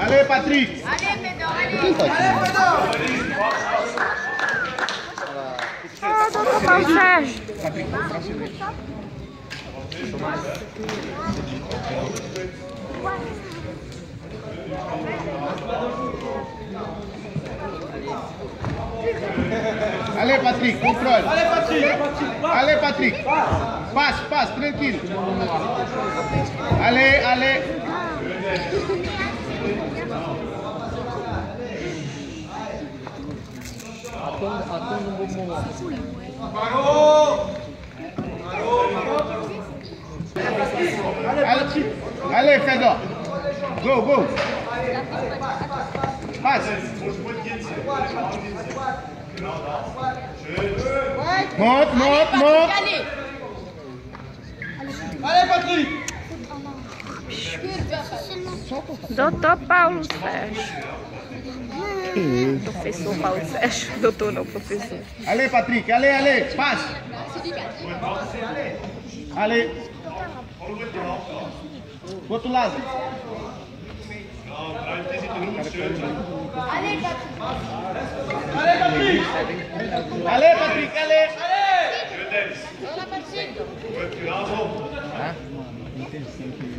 Allez, Patrick Allez, Pedro! allez Allez, Allez Patrick, contrôle. Allez Patrick, allez Patrick. Passe, passe, tranquille. Allez, allez. Allez un bon Allez, allez Go, go Passe Monte, monte, Allez Patrick Doutor Paulo Sérgio. Hum, professor Paulo Sérgio. Doutor não, professor. Ale, Patrick. Ale, Ale. Passa. Ale. Do outro lado. Ale, Patrick. Ale, Patrick. Ale. Olá, Patrick. Ah, interessante.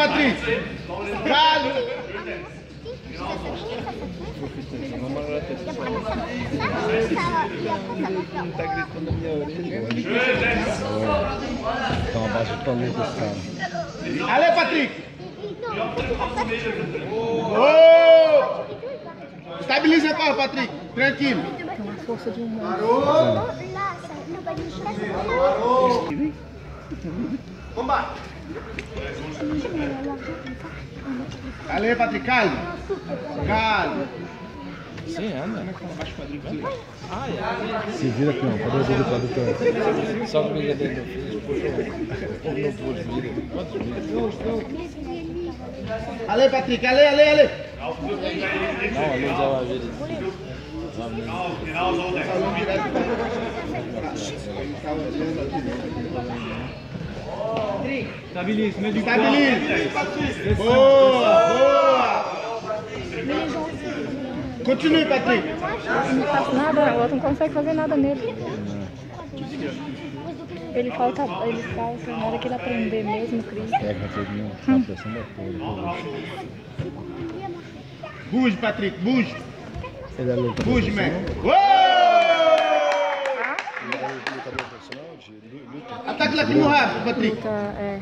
Patrícia? Carlos! Tá gritando na minha orelha. cara. Alê, Patrick! Oh! Estabiliza a corda, Patrick. Tranquilo. Tem uma força de um. Parou! Parou! Vambora! Calma, Patrick, calma! Calma! Sim, anda. Né? Se vira aqui, ó. Cadê o dedo do canto? Só o brigadeiro que é Não pôs vida. Quantos vídeos? Ale, Patrick, ale, ale, ale! Não, a luz é uma vida. Estabilize, meu Estabilize. Boa, boa. Continue, Patrick. Não faz nada, o outro não consegue fazer nada nele. Ele falta, ele falta, na hora que ele aprender mesmo, Cris. Pega todo mundo, a pressão da porra. Buge, Patrick, buge. Ele é lutador Fuji, profissional. Ataque lá no Rafa, Patrick. Luta, é.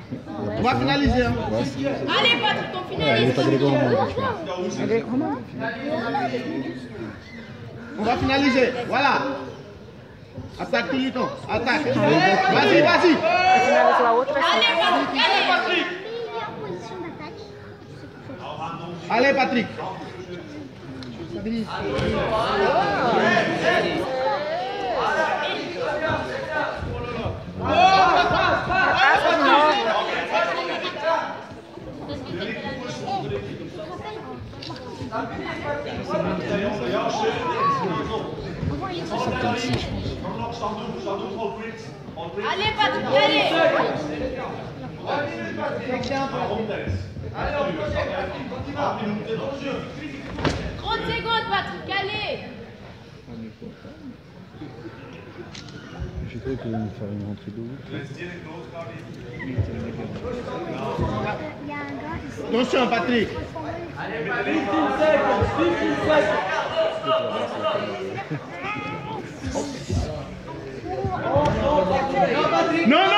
Vai finalizando. Ali, Patrick, tô finalizando. Vamos. luta Vamos. romana Vai finalizar. Vai lá. Ataque, Lito. Ataque. Vai, vai, vai. Patrick. Ali, Patrick. Ali, Patrick. Allez, Patrick, allez Allez, on 30 secondes, Patrick, allez Je crois qu'il va nous faire une rentrée de Attention, Patrick Allez, Patrick 15 secondes Non, non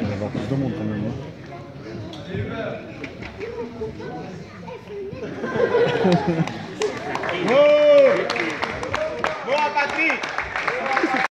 il y y avoir plus de monde quand même. Hein. Bon, Patrick